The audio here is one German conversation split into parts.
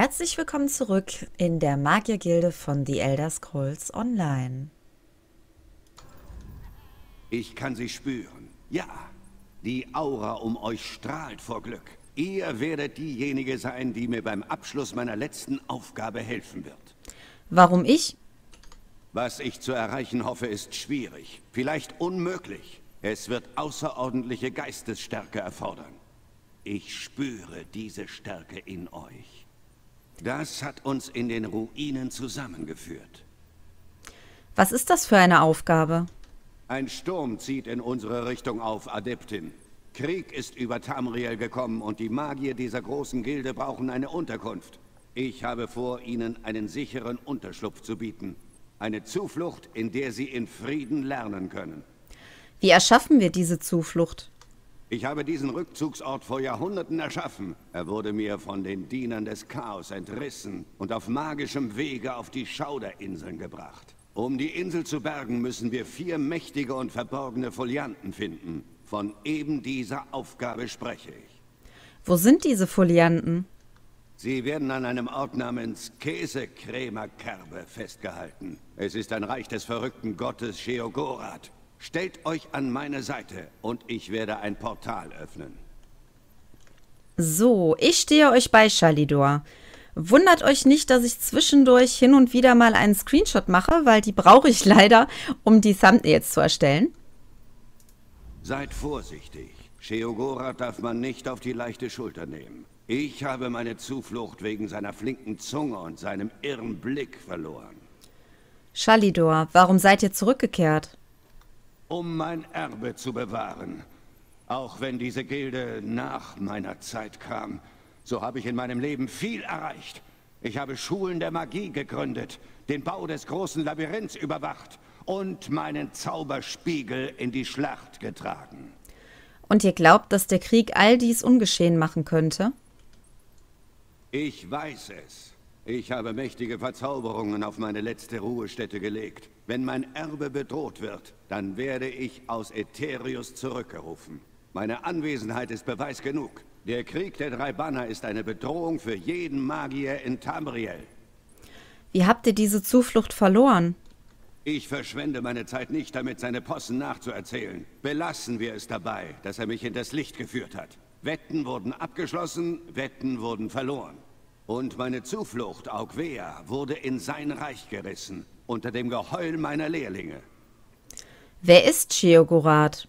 Herzlich willkommen zurück in der Magiergilde von The Elder Scrolls Online. Ich kann sie spüren. Ja, die Aura um euch strahlt vor Glück. Ihr werdet diejenige sein, die mir beim Abschluss meiner letzten Aufgabe helfen wird. Warum ich? Was ich zu erreichen hoffe, ist schwierig. Vielleicht unmöglich. Es wird außerordentliche Geistesstärke erfordern. Ich spüre diese Stärke in euch. Das hat uns in den Ruinen zusammengeführt. Was ist das für eine Aufgabe? Ein Sturm zieht in unsere Richtung auf, Adeptin. Krieg ist über Tamriel gekommen und die Magier dieser großen Gilde brauchen eine Unterkunft. Ich habe vor, ihnen einen sicheren Unterschlupf zu bieten. Eine Zuflucht, in der sie in Frieden lernen können. Wie erschaffen wir diese Zuflucht? Ich habe diesen Rückzugsort vor Jahrhunderten erschaffen. Er wurde mir von den Dienern des Chaos entrissen und auf magischem Wege auf die Schauderinseln gebracht. Um die Insel zu bergen, müssen wir vier mächtige und verborgene Folianten finden. Von eben dieser Aufgabe spreche ich. Wo sind diese Folianten? Sie werden an einem Ort namens Käsekrämerkerbe festgehalten. Es ist ein Reich des verrückten Gottes Sheogorath. Stellt euch an meine Seite und ich werde ein Portal öffnen. So, ich stehe euch bei, Shalidor. Wundert euch nicht, dass ich zwischendurch hin und wieder mal einen Screenshot mache, weil die brauche ich leider, um die Thumbnails zu erstellen. Seid vorsichtig. Sheogora darf man nicht auf die leichte Schulter nehmen. Ich habe meine Zuflucht wegen seiner flinken Zunge und seinem irren Blick verloren. Shalidor, warum seid ihr zurückgekehrt? Um mein Erbe zu bewahren. Auch wenn diese Gilde nach meiner Zeit kam, so habe ich in meinem Leben viel erreicht. Ich habe Schulen der Magie gegründet, den Bau des großen Labyrinths überwacht und meinen Zauberspiegel in die Schlacht getragen. Und ihr glaubt, dass der Krieg all dies ungeschehen machen könnte? Ich weiß es. Ich habe mächtige Verzauberungen auf meine letzte Ruhestätte gelegt. Wenn mein Erbe bedroht wird, dann werde ich aus Ätherius zurückgerufen. Meine Anwesenheit ist Beweis genug. Der Krieg der drei Banner ist eine Bedrohung für jeden Magier in Tamriel. Wie habt ihr diese Zuflucht verloren? Ich verschwende meine Zeit nicht damit, seine Possen nachzuerzählen. Belassen wir es dabei, dass er mich in das Licht geführt hat. Wetten wurden abgeschlossen, Wetten wurden verloren. Und meine Zuflucht, Augwea, wurde in sein Reich gerissen unter dem Geheul meiner Lehrlinge. Wer ist Chiogorath?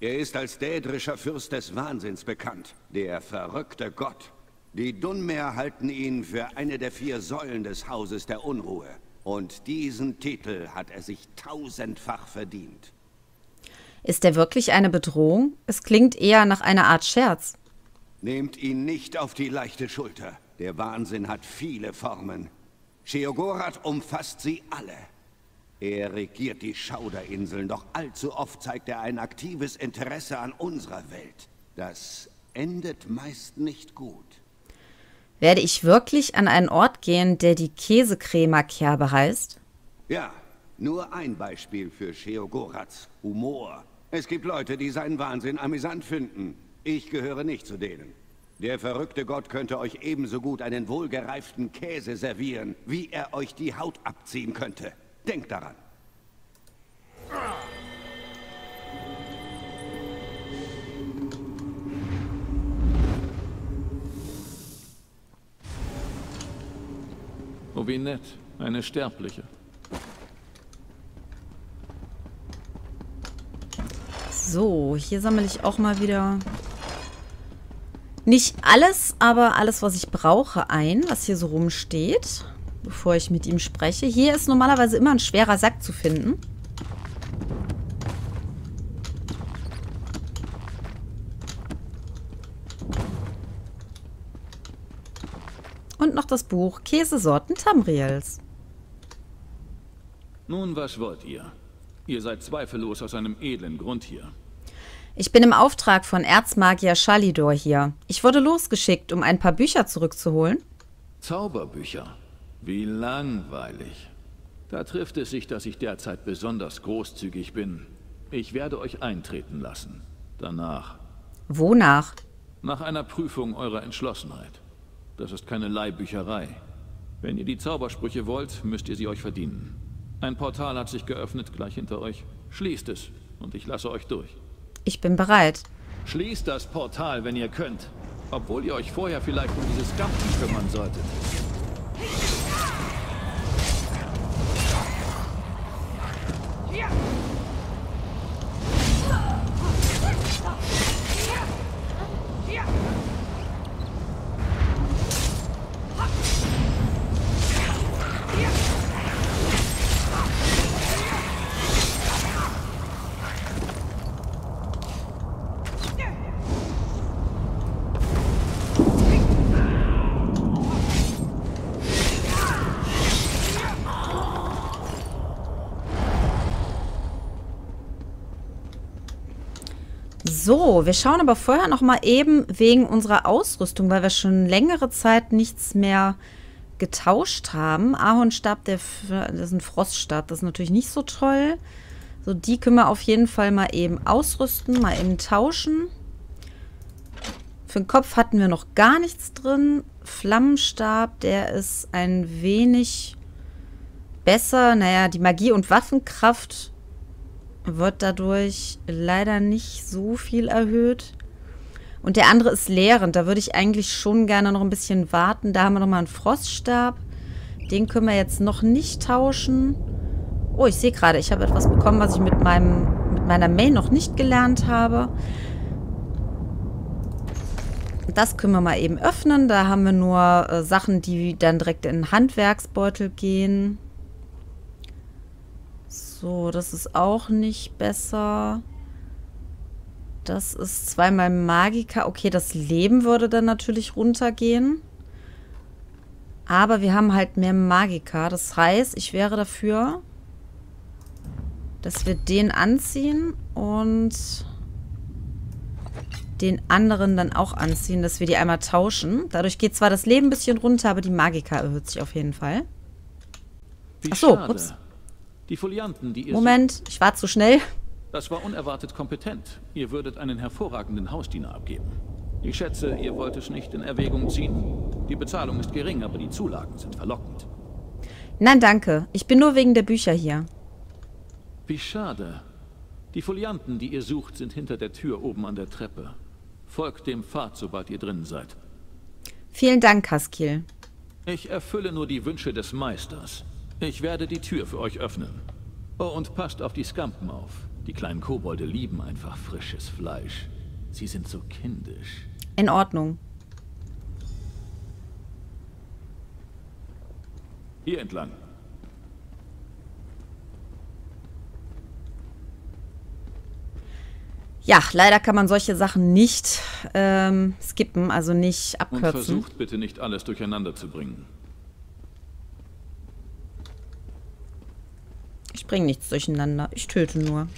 Er ist als dädrischer Fürst des Wahnsinns bekannt, der verrückte Gott. Die Dunmer halten ihn für eine der vier Säulen des Hauses der Unruhe. Und diesen Titel hat er sich tausendfach verdient. Ist er wirklich eine Bedrohung? Es klingt eher nach einer Art Scherz. Nehmt ihn nicht auf die leichte Schulter. Der Wahnsinn hat viele Formen. Sheogorath umfasst sie alle. Er regiert die Schauderinseln, doch allzu oft zeigt er ein aktives Interesse an unserer Welt. Das endet meist nicht gut. Werde ich wirklich an einen Ort gehen, der die Käsekrämerkerbe heißt? Ja, nur ein Beispiel für Sheogoraths Humor. Es gibt Leute, die seinen Wahnsinn amüsant finden. Ich gehöre nicht zu denen. Der verrückte Gott könnte euch ebenso gut einen wohlgereiften Käse servieren, wie er euch die Haut abziehen könnte. Denkt daran. Oh, wie nett. Eine Sterbliche. So, hier sammle ich auch mal wieder nicht alles, aber alles, was ich brauche, ein, was hier so rumsteht, bevor ich mit ihm spreche. Hier ist normalerweise immer ein schwerer Sack zu finden. Und noch das Buch Käsesorten Tamriels. Nun, was wollt ihr? Ihr seid zweifellos aus einem edlen Grund hier. Ich bin im Auftrag von Erzmagier Shalidor hier. Ich wurde losgeschickt, um ein paar Bücher zurückzuholen. Zauberbücher? Wie langweilig. Da trifft es sich, dass ich derzeit besonders großzügig bin. Ich werde euch eintreten lassen. Danach. Wonach? Nach einer Prüfung eurer Entschlossenheit. Das ist keine Leihbücherei. Wenn ihr die Zaubersprüche wollt, müsst ihr sie euch verdienen. Ein Portal hat sich geöffnet gleich hinter euch. Schließt es und ich lasse euch durch. Ich bin bereit. Schließt das Portal, wenn ihr könnt. Obwohl ihr euch vorher vielleicht um dieses Gampen kümmern solltet. So, wir schauen aber vorher noch mal eben wegen unserer Ausrüstung, weil wir schon längere Zeit nichts mehr getauscht haben. Ahornstab, der, das ist ein Froststab, das ist natürlich nicht so toll. So, die können wir auf jeden Fall mal eben ausrüsten, mal eben tauschen. Für den Kopf hatten wir noch gar nichts drin. Flammenstab, der ist ein wenig besser. Naja, die Magie und Waffenkraft wird dadurch leider nicht so viel erhöht. Und der andere ist leerend. Da würde ich eigentlich schon gerne noch ein bisschen warten. Da haben wir nochmal einen Froststab. Den können wir jetzt noch nicht tauschen. Oh, ich sehe gerade, ich habe etwas bekommen, was ich mit, meinem, mit meiner Main noch nicht gelernt habe. Das können wir mal eben öffnen. Da haben wir nur äh, Sachen, die dann direkt in den Handwerksbeutel gehen. So, das ist auch nicht besser. Das ist zweimal Magika. Okay, das Leben würde dann natürlich runtergehen. Aber wir haben halt mehr Magika. Das heißt, ich wäre dafür, dass wir den anziehen und den anderen dann auch anziehen, dass wir die einmal tauschen. Dadurch geht zwar das Leben ein bisschen runter, aber die Magika erhöht sich auf jeden Fall. Achso, ups. Die Folianten, die ihr Moment, ich war zu schnell. Das war unerwartet kompetent. Ihr würdet einen hervorragenden Hausdiener abgeben. Ich schätze, ihr wollt es nicht in Erwägung ziehen. Die Bezahlung ist gering, aber die Zulagen sind verlockend. Nein, danke. Ich bin nur wegen der Bücher hier. Wie schade. Die Folianten, die ihr sucht, sind hinter der Tür oben an der Treppe. Folgt dem Pfad, sobald ihr drin seid. Vielen Dank, Kaskiel. Ich erfülle nur die Wünsche des Meisters. Ich werde die Tür für euch öffnen. Oh, und passt auf die Skampen auf. Die kleinen Kobolde lieben einfach frisches Fleisch. Sie sind so kindisch. In Ordnung. Hier entlang. Ja, leider kann man solche Sachen nicht ähm, skippen, also nicht abkürzen. Und versucht bitte nicht alles durcheinander zu bringen. Ich bringe nichts durcheinander. Ich töte nur.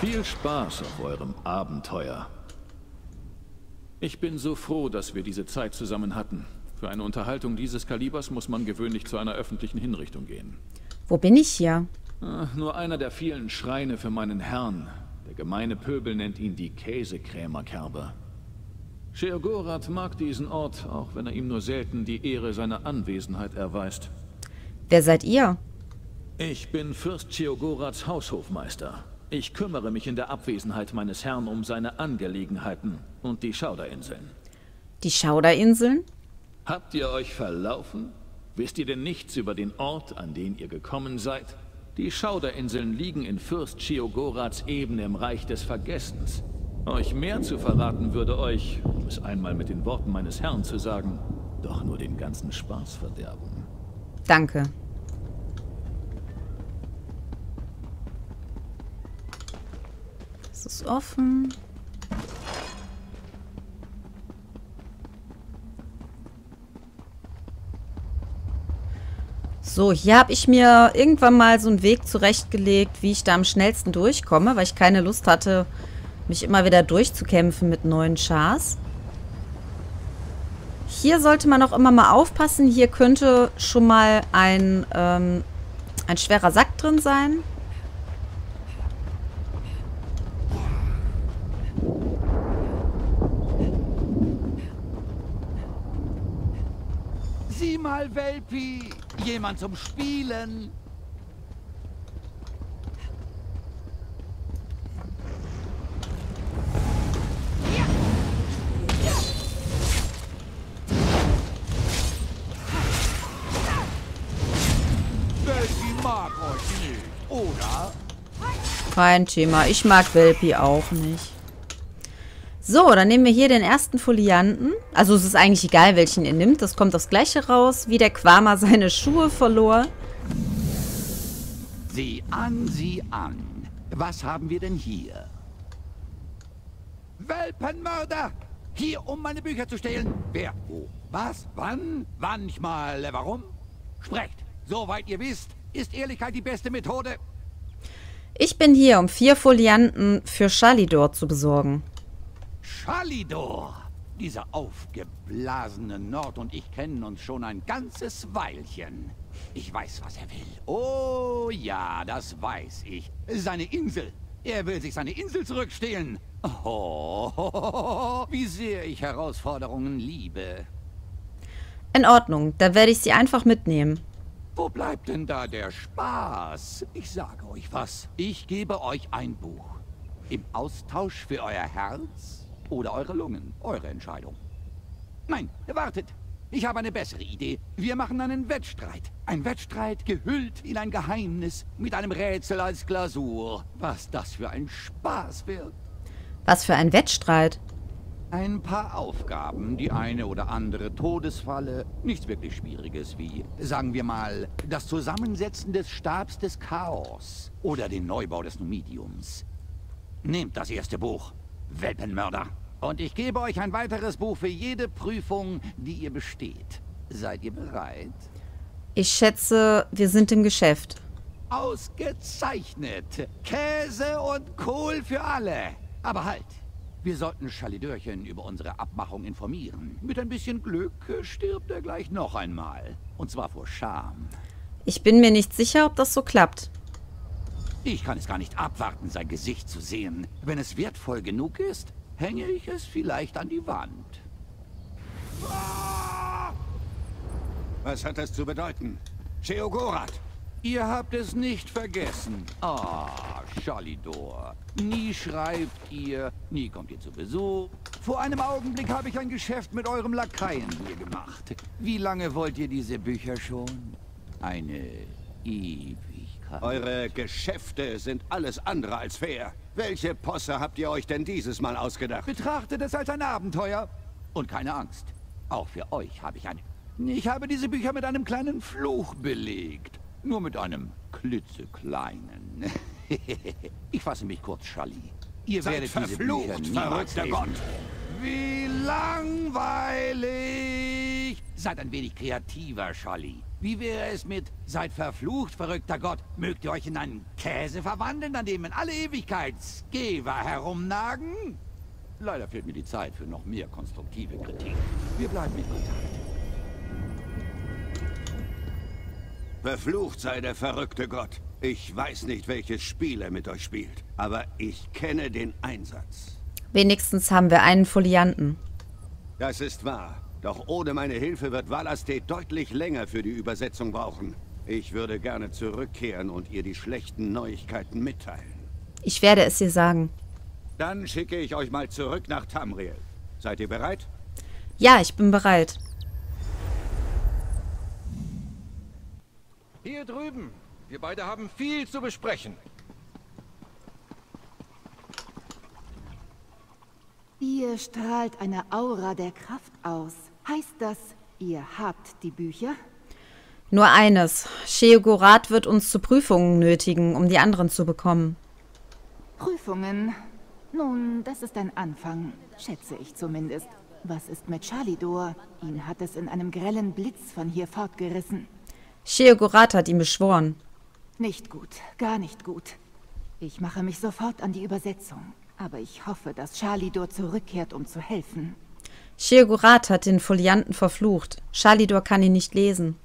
Viel Spaß auf eurem Abenteuer. Ich bin so froh, dass wir diese Zeit zusammen hatten. Für eine Unterhaltung dieses Kalibers muss man gewöhnlich zu einer öffentlichen Hinrichtung gehen. Wo bin ich hier? Ach, nur einer der vielen Schreine für meinen Herrn. Der gemeine Pöbel nennt ihn die Käsekrämerkerbe. Sheogorath mag diesen Ort, auch wenn er ihm nur selten die Ehre seiner Anwesenheit erweist. Wer seid ihr? Ich bin Fürst Cheogorats Haushofmeister. Ich kümmere mich in der Abwesenheit meines Herrn um seine Angelegenheiten und die Schauderinseln. Die Schauderinseln? Habt ihr euch verlaufen? Wisst ihr denn nichts über den Ort, an den ihr gekommen seid? Die Schauderinseln liegen in Fürst Chiogorats Ebene im Reich des Vergessens. Euch mehr zu verraten würde euch, um es einmal mit den Worten meines Herrn zu sagen, doch nur den ganzen Spaß verderben. Danke. Es ist offen. So, hier habe ich mir irgendwann mal so einen Weg zurechtgelegt, wie ich da am schnellsten durchkomme, weil ich keine Lust hatte, mich immer wieder durchzukämpfen mit neuen Chars hier sollte man auch immer mal aufpassen. Hier könnte schon mal ein, ähm, ein schwerer Sack drin sein. Sieh mal, Welpi. Jemand zum Spielen. Kein Thema. Ich mag Welpi auch nicht. So, dann nehmen wir hier den ersten Folianten. Also es ist eigentlich egal, welchen ihr nimmt. Das kommt das gleiche raus, wie der Quama seine Schuhe verlor. Sieh an, sieh an. Was haben wir denn hier? Welpenmörder! Hier, um meine Bücher zu stehlen. Wer? Wo? Was? Wann? Manchmal. Äh, Warum? Sprecht. Soweit ihr wisst, ist Ehrlichkeit die beste Methode. Ich bin hier, um vier Folianten für Shalidor zu besorgen. Chalidor! Dieser aufgeblasene Nord und ich kennen uns schon ein ganzes Weilchen. Ich weiß, was er will. Oh ja, das weiß ich. Seine Insel. Er will sich seine Insel zurückstehlen. Oh, wie sehr ich Herausforderungen liebe. In Ordnung, da werde ich sie einfach mitnehmen. Wo bleibt denn da der Spaß? Ich sage euch was. Ich gebe euch ein Buch. Im Austausch für euer Herz oder eure Lungen. Eure Entscheidung. Nein, wartet. Ich habe eine bessere Idee. Wir machen einen Wettstreit. Ein Wettstreit gehüllt in ein Geheimnis mit einem Rätsel als Glasur. Was das für ein Spaß wird. Was für ein Wettstreit. Ein paar Aufgaben, die eine oder andere Todesfalle, nichts wirklich Schwieriges wie, sagen wir mal, das Zusammensetzen des Stabs des Chaos oder den Neubau des Numidiums. Nehmt das erste Buch, Welpenmörder, und ich gebe euch ein weiteres Buch für jede Prüfung, die ihr besteht. Seid ihr bereit? Ich schätze, wir sind im Geschäft. Ausgezeichnet! Käse und Kohl für alle! Aber halt! Wir sollten Schalidörchen über unsere Abmachung informieren. Mit ein bisschen Glück stirbt er gleich noch einmal. Und zwar vor Scham. Ich bin mir nicht sicher, ob das so klappt. Ich kann es gar nicht abwarten, sein Gesicht zu sehen. Wenn es wertvoll genug ist, hänge ich es vielleicht an die Wand. Was hat das zu bedeuten? Cheogorat! Ihr habt es nicht vergessen. Ah, Chalidor. Nie schreibt ihr, nie kommt ihr zu Besuch. Vor einem Augenblick habe ich ein Geschäft mit eurem Lakaien hier gemacht. Wie lange wollt ihr diese Bücher schon? Eine Ewigkeit. Eure Geschäfte sind alles andere als fair. Welche Posse habt ihr euch denn dieses Mal ausgedacht? Betrachtet es als ein Abenteuer. Und keine Angst. Auch für euch habe ich eine. Ich habe diese Bücher mit einem kleinen Fluch belegt. Nur mit einem klitzekleinen. ich fasse mich kurz, Schalli. Ihr Seid werdet verflucht, verrückter. Gott. Wie langweilig! Seid ein wenig kreativer, Schalli. Wie wäre es mit Seid verflucht, verrückter Gott? Mögt ihr euch in einen Käse verwandeln, an dem in alle Ewigkeit Skeva herumnagen? Leider fehlt mir die Zeit für noch mehr konstruktive Kritik. Wir bleiben in Kontakt. Verflucht sei der verrückte Gott. Ich weiß nicht, welches Spiel er mit euch spielt, aber ich kenne den Einsatz. Wenigstens haben wir einen Folianten. Das ist wahr. Doch ohne meine Hilfe wird Valasté deutlich länger für die Übersetzung brauchen. Ich würde gerne zurückkehren und ihr die schlechten Neuigkeiten mitteilen. Ich werde es ihr sagen. Dann schicke ich euch mal zurück nach Tamriel. Seid ihr bereit? Ja, ich bin bereit. Hier drüben. Wir beide haben viel zu besprechen. Ihr strahlt eine Aura der Kraft aus. Heißt das, ihr habt die Bücher? Nur eines. Sheogorat wird uns zu Prüfungen nötigen, um die anderen zu bekommen. Prüfungen? Nun, das ist ein Anfang, schätze ich zumindest. Was ist mit Chalidor? Ihn hat es in einem grellen Blitz von hier fortgerissen. Sheogorat hat ihn beschworen. Nicht gut, gar nicht gut. Ich mache mich sofort an die Übersetzung. Aber ich hoffe, dass Chalidor zurückkehrt, um zu helfen. Sheogorat hat den Folianten verflucht. Shalidor kann ihn nicht lesen.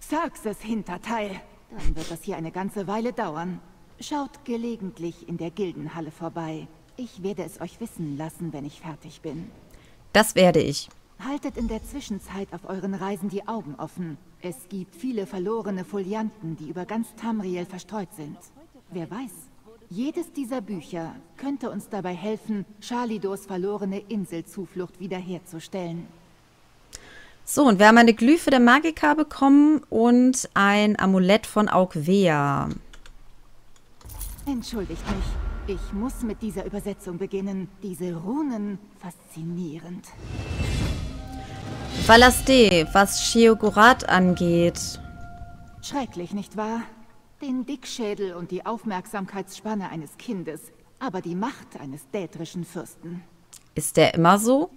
Xerxes Hinterteil. Dann wird das hier eine ganze Weile dauern. Schaut gelegentlich in der Gildenhalle vorbei. Ich werde es euch wissen lassen, wenn ich fertig bin. Das werde ich. Haltet in der Zwischenzeit auf euren Reisen die Augen offen. Es gibt viele verlorene Folianten, die über ganz Tamriel verstreut sind. Wer weiß, jedes dieser Bücher könnte uns dabei helfen, Charlidors verlorene Inselzuflucht wiederherzustellen. So, und wir haben eine Glyphe der Magika bekommen und ein Amulett von Augvea. Entschuldigt mich. Ich muss mit dieser Übersetzung beginnen. Diese Runen faszinierend. Valaste, was Sheogorat angeht. Schrecklich, nicht wahr? Den Dickschädel und die Aufmerksamkeitsspanne eines Kindes, aber die Macht eines dätrischen Fürsten. Ist der immer so?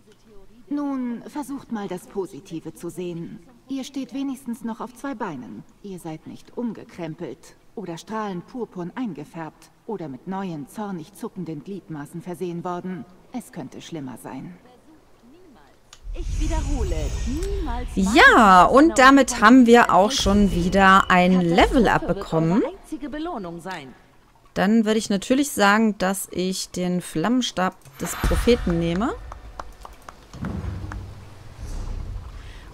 Nun, versucht mal das Positive zu sehen. Ihr steht wenigstens noch auf zwei Beinen. Ihr seid nicht umgekrempelt oder strahlend purpurn eingefärbt oder mit neuen, zornig zuckenden Gliedmaßen versehen worden. Es könnte schlimmer sein. Ja, und damit haben wir auch schon wieder ein Level-Up bekommen. einzige Belohnung sein. Dann würde ich natürlich sagen, dass ich den Flammenstab des Propheten nehme.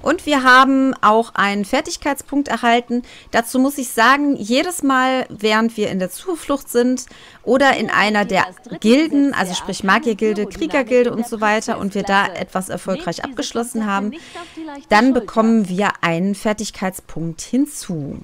Und wir haben auch einen Fertigkeitspunkt erhalten. Dazu muss ich sagen, jedes Mal, während wir in der Zuflucht sind oder in einer der Gilden, also sprich Magiergilde, Kriegergilde und so weiter, und wir da etwas erfolgreich abgeschlossen haben, dann bekommen wir einen Fertigkeitspunkt hinzu.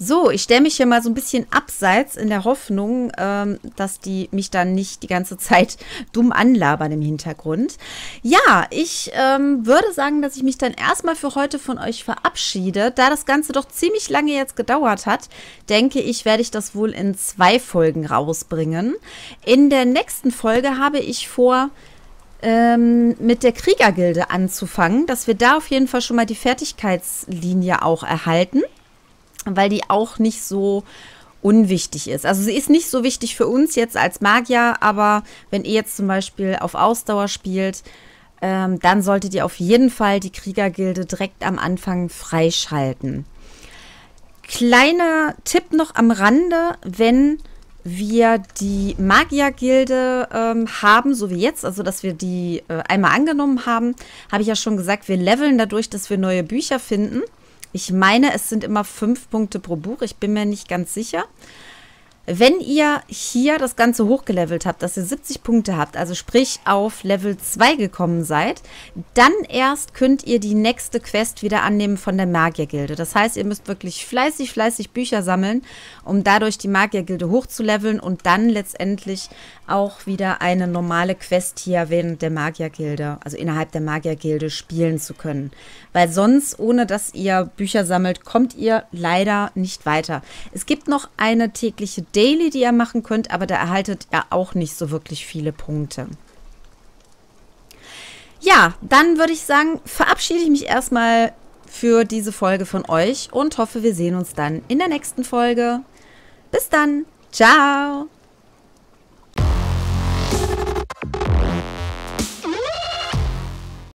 So, ich stelle mich hier mal so ein bisschen abseits in der Hoffnung, ähm, dass die mich dann nicht die ganze Zeit dumm anlabern im Hintergrund. Ja, ich ähm, würde sagen, dass ich mich dann erstmal für heute von euch verabschiede. Da das Ganze doch ziemlich lange jetzt gedauert hat, denke ich, werde ich das wohl in zwei Folgen rausbringen. In der nächsten Folge habe ich vor, ähm, mit der Kriegergilde anzufangen, dass wir da auf jeden Fall schon mal die Fertigkeitslinie auch erhalten weil die auch nicht so unwichtig ist. Also sie ist nicht so wichtig für uns jetzt als Magier, aber wenn ihr jetzt zum Beispiel auf Ausdauer spielt, ähm, dann solltet ihr auf jeden Fall die Kriegergilde direkt am Anfang freischalten. Kleiner Tipp noch am Rande, wenn wir die Magiergilde ähm, haben, so wie jetzt, also dass wir die äh, einmal angenommen haben, habe ich ja schon gesagt, wir leveln dadurch, dass wir neue Bücher finden. Ich meine, es sind immer fünf Punkte pro Buch. Ich bin mir nicht ganz sicher. Wenn ihr hier das Ganze hochgelevelt habt, dass ihr 70 Punkte habt, also sprich auf Level 2 gekommen seid, dann erst könnt ihr die nächste Quest wieder annehmen von der Magiergilde. Das heißt, ihr müsst wirklich fleißig, fleißig Bücher sammeln, um dadurch die Magiergilde hochzuleveln und dann letztendlich auch wieder eine normale Quest hier während der Magiergilde, also innerhalb der Magiergilde spielen zu können. Weil sonst, ohne dass ihr Bücher sammelt, kommt ihr leider nicht weiter. Es gibt noch eine tägliche Daily, die ihr machen könnt, aber da erhaltet ihr auch nicht so wirklich viele Punkte. Ja, dann würde ich sagen, verabschiede ich mich erstmal für diese Folge von euch und hoffe, wir sehen uns dann in der nächsten Folge. Bis dann. Ciao.